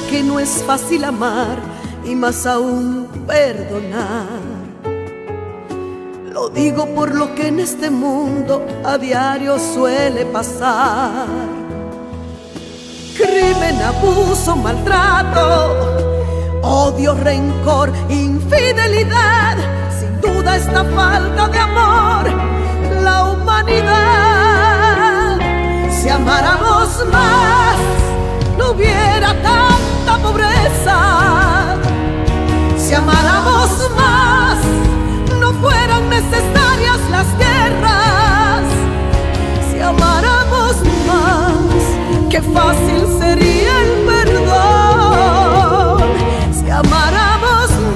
Que no es fácil amar y más aún perdonar. Lo digo por lo que en este mundo a diario suele pasar. Crimen, abuso, maltrato, odio, rencor, infidelidad, sin duda esta falta de amor, la humanidad.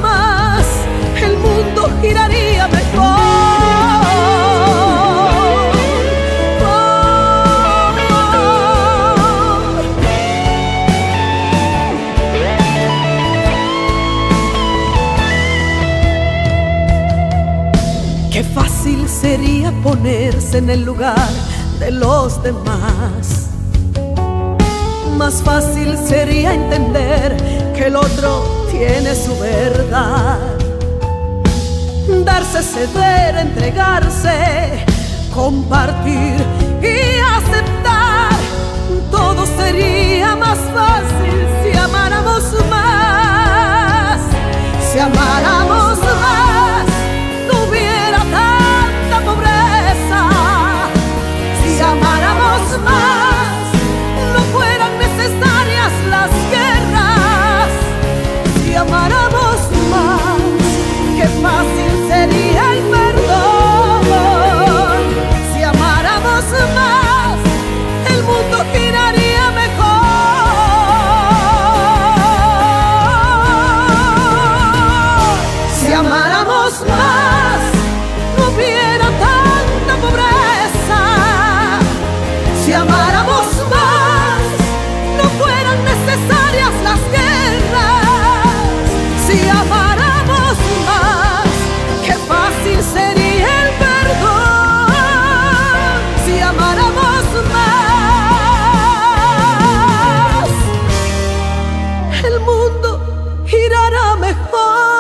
Más, el mundo giraría mejor. Qué fácil sería ponerse en el lugar de los demás. Más fácil sería entender que el otro tiene su verdad. Darse, ceder, entregarse, compartir y aceptar. Todo sería más fácil si amáramos más, si amáramos el mundo girará mejor.